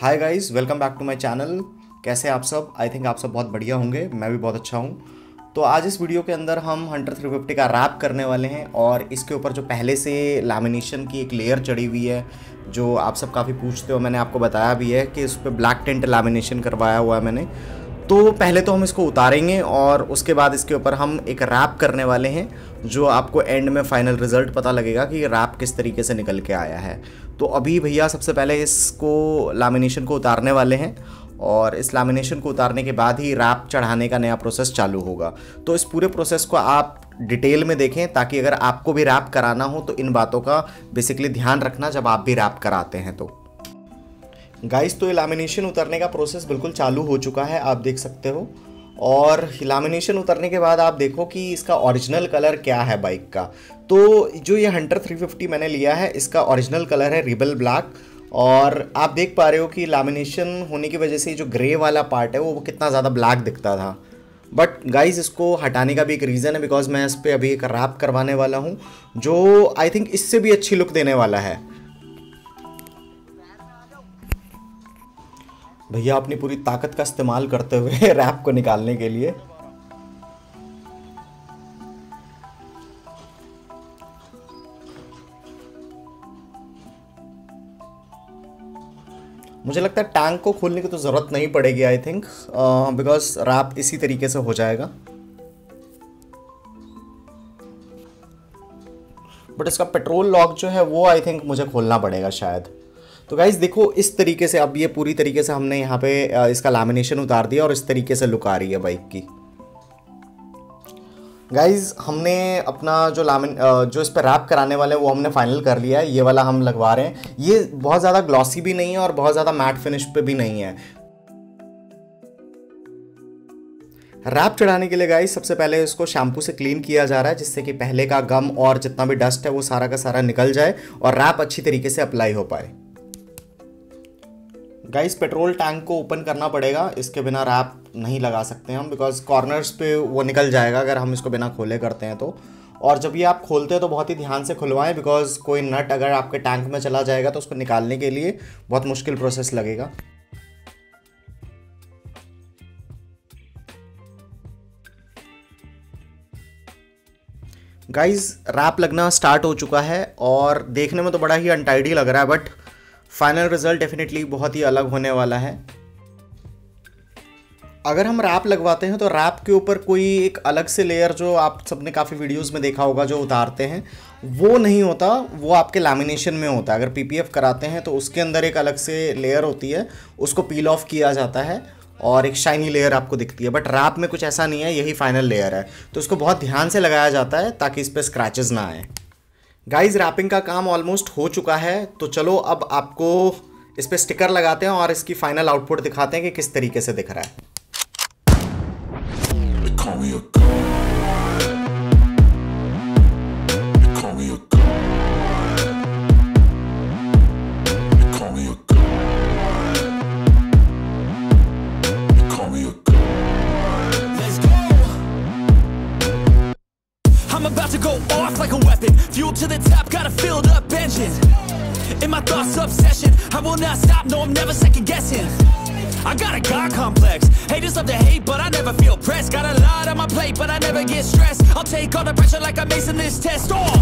Hi guys welcome back to my channel कैसे आप सब? आई थिंक आप सब बहुत बढ़िया होंगे। मैं भी बहुत अच्छा हूँ। तो आज इस वीडियो के अंदर हम हंटर 350 का रैप करने वाले हैं और इसके ऊपर जो पहले से लैमिनेशन की एक लेयर चढ़ी हुई है, जो आप सब काफ़ी पूछते हो, मैंने आपको बताया भी है कि इस पर ब्लैक टेंट लैमिनेशन करवाया हुआ है मैंने। तो पहले तो हम इसको उतारेंगे और उसके बाद इसके ऊपर हम एक रैप करने वाले हैं, जो आपको एंड में फाइनल रिज़ल्ट पता लगेगा कि रैप किस तरीके से निकल के आया है। तो अभी भैया सबसे पहले इसको लामिनेशन को उतारने वाले हैं और इस लामिनेशन को उतारने के बाद ही रैप चढ़ाने का नया प्रोसेस चालू होगा। तो इस पूरे प्रोसेस को आप डिटेल में देखें, ताकि अगर आपको भी रैप कराना हो तो इन बातों का बेसिकली ध्यान रखना जब आप भी रैप कराते हैं तो। गाइस तो ये लामिनेशन उतरने का प्रोसेस बिल्कुल चालू हो चुका है, आप देख सकते हो। और लामिनेशन उतरने के बाद आप देखो कि इसका ओरिजिनल कलर क्या है बाइक का। तो जो ये हंटर 350 मैंने लिया है, इसका ओरिजिनल कलर है रिबल ब्लैक और आप देख पा रहे हो कि लामिनेशन होने की वजह से जो ग्रे वाला पार्ट है, वो कितना ज़्यादा ब्लैक दिखता था। बट गाइज़ इसको हटाने का भी एक रीज़न है बिकॉज़ मैं इस पर अभी एक रैप करवाने वाला हूँ, जो आई थिंक इससे भी अच्छी लुक देने वाला है। भैया, अपनी पूरी ताकत का इस्तेमाल करते हुए रैप को निकालने के लिए। मुझे लगता है टैंक को खोलने की तो ज़रूरत नहीं पड़ेगी आई थिंक बिकॉज़ रैप इसी तरीके से हो जाएगा। बट इसका पेट्रोल लॉक जो है, वो आई थिंक मुझे खोलना पड़ेगा शायद। तो गाइज़ देखो, इस तरीके से अब ये पूरी तरीके से हमने यहाँ पे इसका लैमिनेशन उतार दिया और इस तरीके से लुक आ रही है बाइक की। गाइज़ हमने अपना जो लामिन जो इस पर रैप कराने वाले वो हमने फाइनल कर लिया है। ये वाला हम लगवा रहे हैं। ये बहुत ज़्यादा ग्लॉसी भी नहीं है और बहुत ज़्यादा मैट फिनिश पे भी नहीं है। रैप चढ़ाने के लिए गाइस सबसे पहले इसको शैम्पू से क्लीन किया जा रहा है, जिससे कि पहले का गम और जितना भी डस्ट है, वो सारा का सारा निकल जाए और रैप अच्छी तरीके से अप्लाई हो पाए। गाइस पेट्रोल टैंक को ओपन करना पड़ेगा। इसके बिना रैप नहीं लगा सकते हम बिकॉज़ कॉर्नर्स पे वो निकल जाएगा अगर हम इसको बिना खोले करते हैं तो। और जब ये आप खोलते हैं तो बहुत ही ध्यान से खुलवाएँ बिकॉज़ कोई नट अगर आपके टैंक में चला जाएगा तो उसको निकालने के लिए बहुत मुश्किल प्रोसेस लगेगा। गाइज़ रैप लगना स्टार्ट हो चुका है और देखने में तो बड़ा ही अनटाइडी लग रहा है बट फाइनल रिज़ल्ट डेफिनेटली बहुत ही अलग होने वाला है। अगर हम रैप लगवाते हैं तो रैप के ऊपर कोई एक अलग से लेयर जो आप सबने काफ़ी वीडियोस में देखा होगा, जो उतारते हैं, वो नहीं होता, वो आपके लैमिनेशन में होता है। अगर पीपीएफ कराते हैं तो उसके अंदर एक अलग से लेयर होती है, उसको पील ऑफ़ किया जाता है, और एक शाइनी लेयर आपको दिखती है। बट रैप में कुछ ऐसा नहीं है, यही फाइनल लेयर है। तो उसको बहुत ध्यान से लगाया जाता है, ताकि इस पर स्क्रैचेज़ ना आए। गाइस रैपिंग का काम ऑलमोस्ट हो चुका है तो चलो अब आपको इस पर स्टिकर लगाते हैं और इसकी फाइनल आउटपुट दिखाते हैं कि किस तरीके से दिख रहा है। I'm about to go off like a weapon. Fuel to the top, got a filled up engine In my thoughts, obsession I will not stop, no, I'm never second guessing I got a God complex. Haters love to hate, but I never feel pressed. Got a lot on my plate, but I never get stressed. I'll take all the pressure like I'm acing this test, oh!